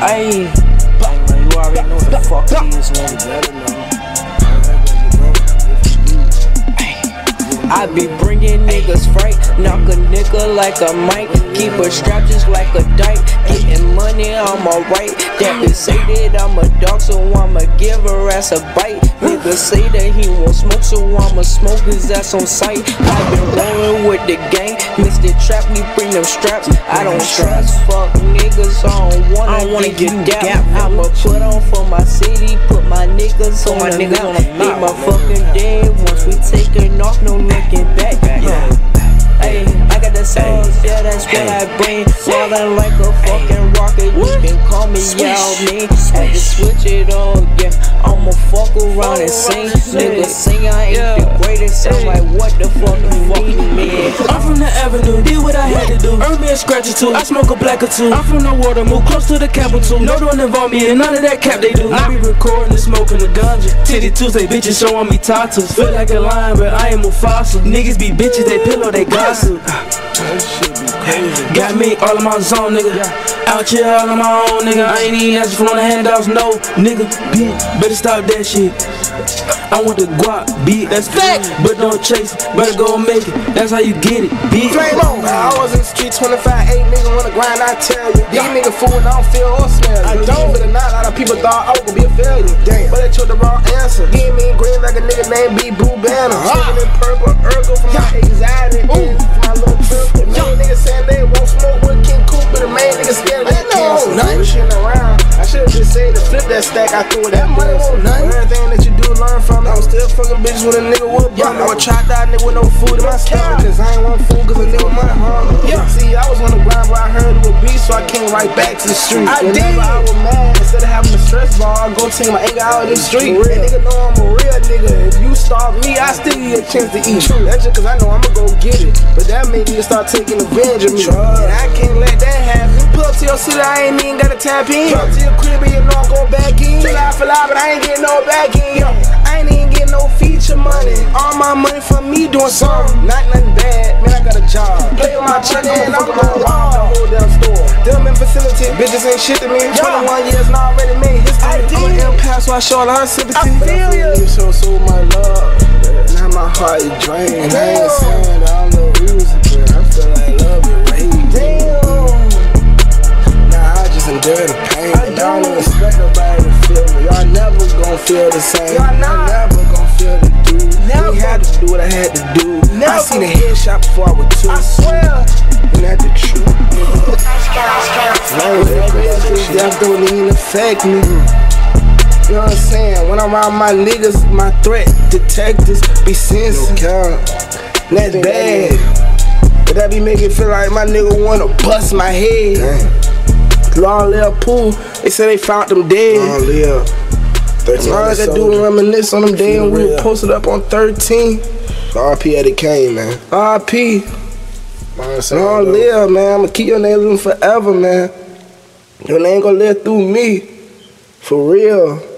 Ayy. I be bringing niggas fright, knock a nigga like a mic, keep a strap just like a dyke. Getting money, I'm alright. That bitch say that I'm a dog, so I'ma give her ass a bite. Nigga say that he won't smoke, so I'ma smoke his ass on sight. I been rolling with the gang, Mr. Trap, we bring them straps. I don't trust fuck niggas, I don't wanna, I don't wanna get gap. I'ma put on for my city, put my niggas on my niggas on the map. my fucking dead once we taking off, no looking back. Yeah. Hey, I got the sauce, yeah, that's what I bring. Falling like a fucking rocket, you can call me Yao Ming. Had to switch it on, yeah. I'ma fuck around and sing. Nigga sing, I ain't the greatest. I'm like, what the fuck you mean, man? I'm from the avenue, did what I had to do. Earn me a scratch or two, I smoke a black or two. I'm from the water, move close to the capital. No, don't involve me in none of that cap they do. I be recording and smoking the ganja. Titty Tuesday, bitches showing me tatas. Feel like a lion, but I am Mufasa. Niggas be bitches, they pillow, they gossip. That shit be crazy. Got me all in my zone, nigga. Out here all on my own, nigga. I ain't even asking for no handouts, no, nigga. Bitch, better stop that shit. I want the guap, beat, that's fact. But don't chase it, better go make it. That's how you get it, bitch. Flame on. I was in the street 25, 8 niggas on the grind, I tell you. These niggas fool and I don't feel or smell. I don't. But not, a lot of people thought I was gonna be a failure. Damn. But they chose the wrong answer. Give me in green like a nigga named B. Boo Banner. Uh-huh. in purple, Urkel from my anxiety. Ooh. That stack, I threw that money. Everything that you do, learn from it. I was still fucking bitches with a nigga with a bum. I would try die nigga with no food in my stomach. Cause I ain't want food, cause a nigga my hungry. Yeah. See, I was on the grind, but I heard it would be, so I came right back to the street. I Whenever did. I was mad, instead of having a stress ball, I go take my anger out in the street. And nigga know I'm a real nigga. If you starve me, I still get a chance to eat. True. That's just cause I know I'ma go get it. But that made me start taking advantage of me. And I can't let that happen. To your city, I ain't even gotta tap in. Up to your crib, and you know I'm going back in. Lie for lie, but I ain't getting no back in. I ain't even getting no feature money. All my money for me doing something. Not nothing bad, man, I got a job. Play with my chick, and I'm. The whole damn store. Them in facility, bitches ain't shit to me. 21 years I already made history. I'm an empath, so I show a lot of sympathy. I feel you. You show so my love. Now my heart is drained. I ain't saying I'm no reason, same. Y'all never gonna feel the dude. Never. had to do what I had to do. Never. I seen a headshot before I was two. I swear. And that's the truth. No, that death don't even affect me. You know what I'm saying? When I'm around my niggas, my threat detectors be sensitive. That's bad. But that be making feel like my nigga wanna bust my head. Damn. Long live pool, they say they found them dead. Long live. I gotta do is reminisce on them days when we were posted up on 13. RP Eddie Kane, man. RP. Long live, man. I'ma keep your name living forever, man. Your name gonna live through me. For real.